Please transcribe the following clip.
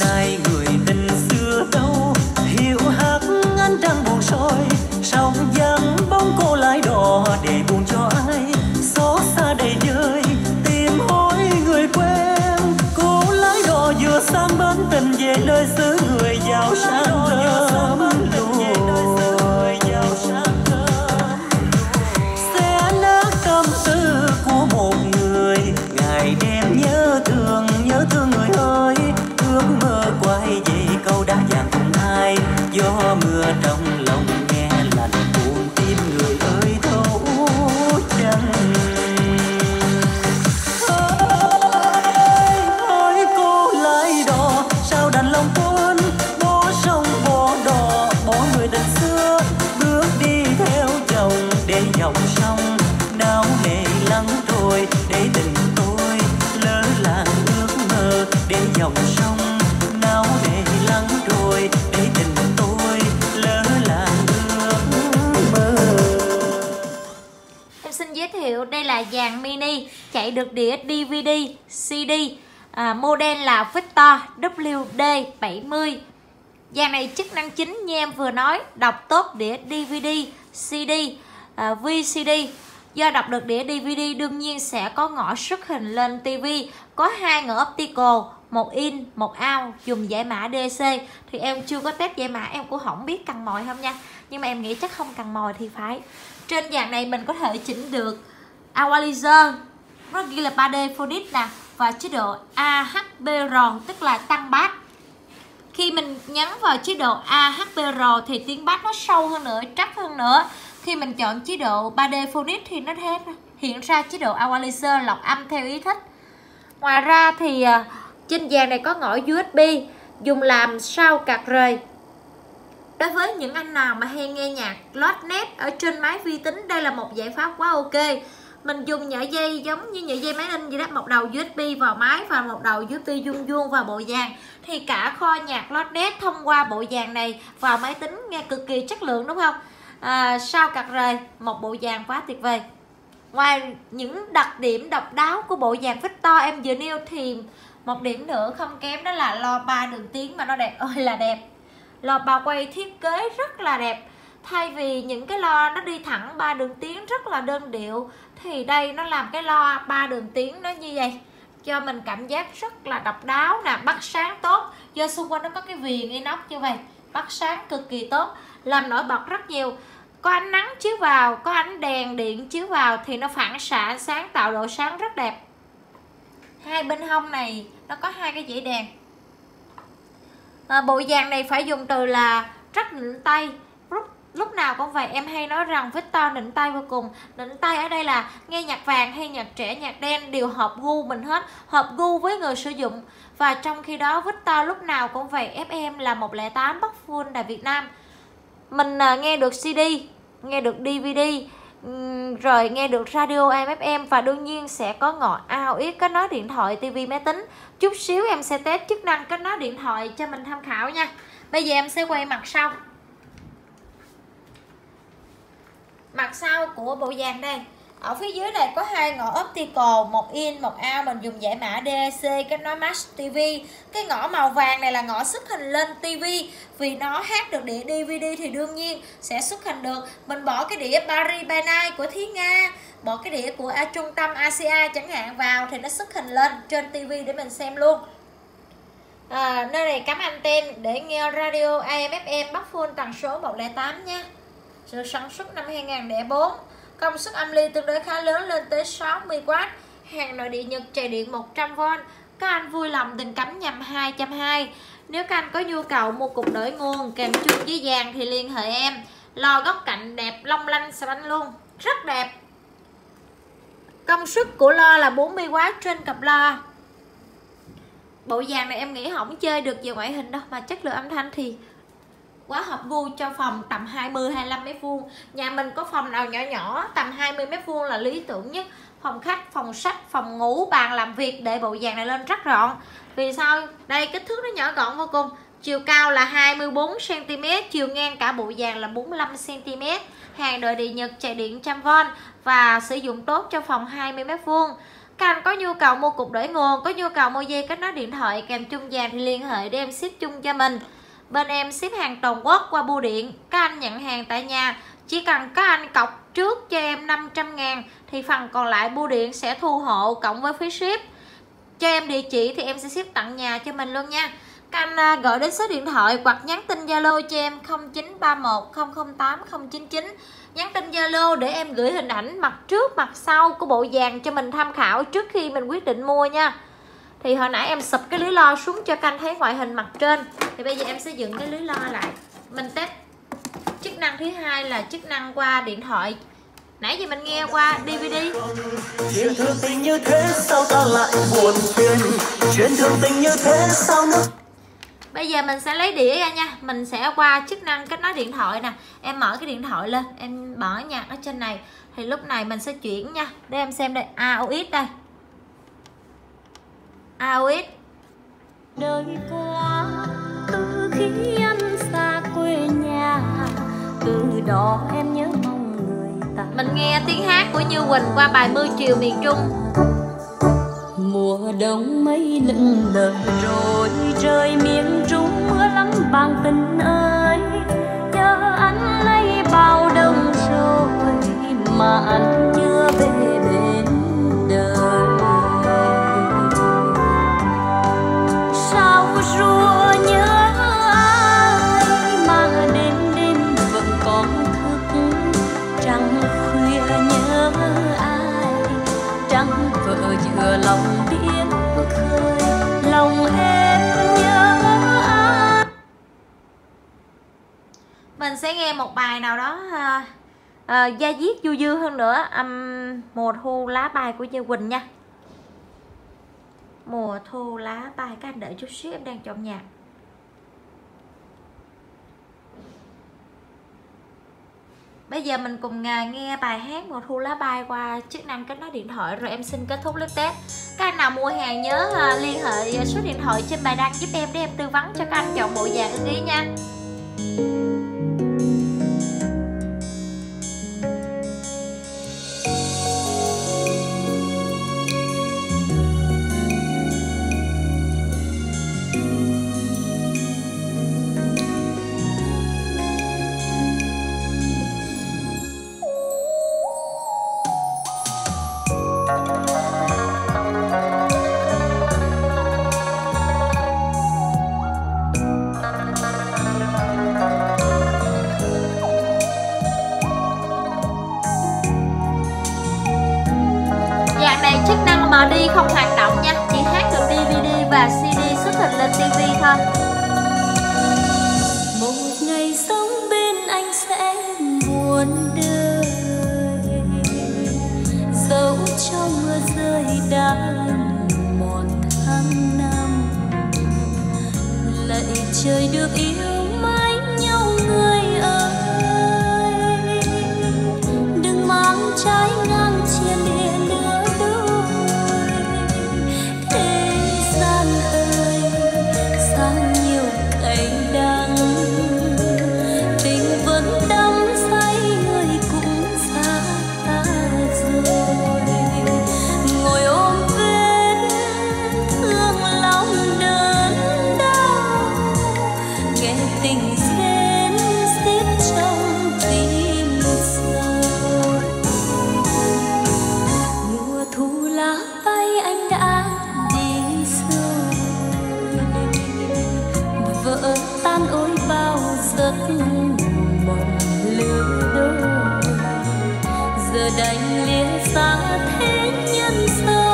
nay người dòng sông náo nề lắng trôi để tình tôi lỡ làng ước mơ để dòng sông náo nề lắng trôi để tình tôi lỡ làng ước mơ Em xin giới thiệu đây là dàn mini chạy được đĩa DVD, CD, à, model là Victor WD70. Dàn này chức năng chính như em vừa nói, đọc tốt đĩa DVD, CD, à, VCD. Do đọc được đĩa DVD đương nhiên sẽ có ngõ xuất hình lên TV, có hai ngõ optical, một in, một out, dùng giải mã DC. Thì em chưa có test giải mã, em cũng không biết cần mồi không nha. Nhưng mà em nghĩ chắc không cần mồi thì phải. Trên dàn này mình có thể chỉnh được Equalizer nó ghi là 3D phonic nè và chế độ AHBR tức là tăng bass khi mình nhấn vào chế độ AHBR thì tiếng bass nó sâu hơn nữa chắc hơn nữa khi mình chọn chế độ 3D Phonics thì nó thế hiện ra chế độ Equalizer lọc âm theo ý thích. Ngoài ra thì à, trên dàn này có ngõ USB dùng làm sao cạc rời. Đối với những anh nào mà hay nghe nhạc lót nét ở trên máy vi tính, đây là một giải pháp quá ok. Mình dùng nhựa dây giống như nhựa dây máy in vậy đó, một đầu USB vào máy và một đầu USB vuông vuông vào bộ dàn thì cả kho nhạc lót nét thông qua bộ dàn này vào máy tính nghe cực kỳ chất lượng, đúng không? À, sao cặt rời? Một bộ dàn quá tuyệt vời. Ngoài những đặc điểm độc đáo của bộ dàn Victor em vừa nêu thì một điểm nữa không kém đó là lo ba đường tiếng mà nó đẹp. Ơi là đẹp. Lò bà quay thiết kế rất là đẹp. Thay vì những cái lo nó đi thẳng ba đường tiếng rất là đơn điệu thì đây nó làm cái lo ba đường tiếng nó như vậy cho mình cảm giác rất là độc đáo nè bắt sáng tốt. Do xung quanh nó có cái viền inox như vậy bắt sáng cực kỳ tốt làm nổi bật rất nhiều. Có ánh nắng chiếu vào có ánh đèn điện chiếu vào thì nó phản xạ ánh sáng tạo độ sáng rất đẹp. Hai bên hông này nó có hai cái dãy đèn. À, bộ vàng này phải dùng từ là rất nịnh tay. Lúc lúc nào cũng vậy em hay nói rằng Victor nịnh tay vô cùng. Nịnh tay ở đây là nghe nhạc vàng hay nhạc trẻ nhạc đen đều hợp gu mình hết hợp gu với người sử dụng. Và trong khi đó Victor lúc nào cũng vậy FM là 108 bắc full đài Việt Nam mình à, nghe được CD nghe được DVD rồi nghe được radio AM/FM và đương nhiên sẽ có ngọn AUX kết nối điện thoại, TV, máy tính. Chút xíu em sẽ test chức năng kết nối điện thoại cho mình tham khảo nha. Bây giờ em sẽ quay mặt sau. Mặt sau của bộ dàn đây. Ở phía dưới này có hai ngõ optical, một in, một out mình dùng giải mã DAC kết nối match TV. Cái ngõ màu vàng này là ngõ xuất hình lên TV vì nó hát được đĩa DVD thì đương nhiên sẽ xuất hình được. Mình bỏ cái đĩa Paris by Night của Thí Nga, bỏ cái đĩa của à, trung tâm ACA chẳng hạn vào thì nó xuất hình lên trên TV để mình xem luôn. À, nơi này cắm anten để nghe radio AM FM bắt full tần số 108 nha. Sự sản xuất năm 2004 Công suất âm ly tương đối khá lớn lên tới 60W Hàng nội địa Nhật chạy điện 100V Các anh vui lòng đừng cắm nhầm 220 Nếu các anh có nhu cầu mua cục đổi nguồn kèm chung với vàng thì liên hệ em. Lò góc cạnh đẹp, long lanh xà bánh luôn. Rất đẹp. Công suất của lo là 40W trên cặp lo. Bộ dàn này em nghĩ không chơi được về ngoại hình đâu, Mà chất lượng âm thanh thì quá hợp gu cho phòng tầm 20 25 mét vuông. Nhà mình có phòng nào nhỏ nhỏ tầm 20 mét vuông là lý tưởng nhất. Phòng khách, phòng sách, phòng ngủ, bàn làm việc để bộ dàn này lên rất gọn. Vì sao? Đây kích thước nó nhỏ gọn vô cùng. Chiều cao là 24 cm, chiều ngang cả bộ dàn là 45 cm. Hàng đợi điện Nhật chạy điện 100V và sử dụng tốt cho phòng 20 mét vuông. các anh có nhu cầu mua cục đổi nguồn có nhu cầu mua dây kết nối điện thoại kèm chung vàng thì liên hệ để em ship chung cho mình bên em ship hàng toàn quốc qua bưu điện, các anh nhận hàng tại nhà. Chỉ cần các anh cọc trước cho em 500 ngàn thì phần còn lại bưu điện sẽ thu hộ cộng với phí ship. Cho em địa chỉ thì em sẽ ship tặng nhà cho mình luôn nha. Các anh à, gọi đến số điện thoại hoặc nhắn tin Zalo cho em 0931 008 099 nhắn tin Zalo để em gửi hình ảnh mặt trước, mặt sau của bộ vàng cho mình tham khảo trước khi mình quyết định mua nha thì hồi nãy em sụp cái lưới lo xuống cho canh thấy ngoại hình mặt trên. Thì bây giờ em sẽ dựng cái lưới lo lại. Mình test chức năng thứ hai là chức năng qua điện thoại. Nãy giờ mình nghe qua DVD chuyện thương tình như thế sao ta lại buồn phiền? Chuyện thương tình như thế sao nó bây giờ mình sẽ lấy đĩa ra nha. Mình sẽ qua chức năng kết nối điện thoại nè. Em mở cái điện thoại lên. Em mở nhạc ở trên này. Thì lúc này mình sẽ chuyển nha. Để em xem đây. AOX đây AOX đời qua từ khi em xa quê nhà từ đó em nhớ mong người ta. Mình nghe tiếng hát của Như Quỳnh qua bài Mưa chiều miền Trung. Mùa đông mây lững lờ rồi trời miền trung mưa lắm bằng tình ơi. Nhớ anh lấy bao đông rồi mà anh chưa sẽ nghe một bài nào đó à, à uh, gia diết du dư hơn nữa um, mùa thu lá bài của Như Quỳnh nha mùa thu lá bài các anh đợi chút xíu em đang chọn nhạc Bây giờ mình cùng à, nghe bài hát Mùa thu lá bay qua chức năng kết nối điện thoại rồi em xin kết thúc clip test. Các anh nào mua hàng nhớ à, liên hệ số điện thoại trên bài đăng giúp em để em tư vấn cho các anh chọn bộ dạng ưng ý nha. Ờ, MD không hoạt động nha, chỉ hát được DVD và CD xuất hình lên TV thôi. một ngày sống bên anh sẽ buồn đời. Dẫu cho mưa rơi đã một tháng năm. Lại trời được yêu mãi nhau người ơi. Đừng mang trái giấc mộng lưu giờ đành lìa xa thế nhân gian.